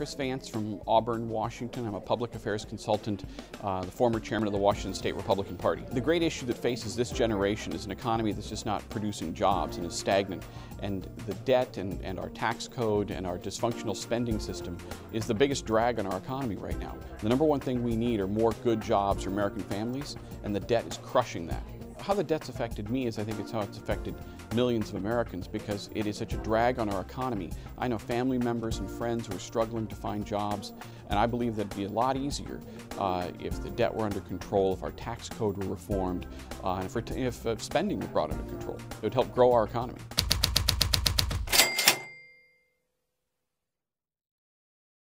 Chris Vance from Auburn, Washington. I'm a public affairs consultant, uh, the former chairman of the Washington State Republican Party. The great issue that faces this generation is an economy that's just not producing jobs and is stagnant. And the debt and, and our tax code and our dysfunctional spending system is the biggest drag on our economy right now. The number one thing we need are more good jobs for American families, and the debt is crushing that how the debt's affected me is I think it's how it's affected millions of Americans because it is such a drag on our economy. I know family members and friends who are struggling to find jobs, and I believe that it'd be a lot easier uh, if the debt were under control, if our tax code were reformed, uh, and if, if uh, spending were brought under control. It would help grow our economy.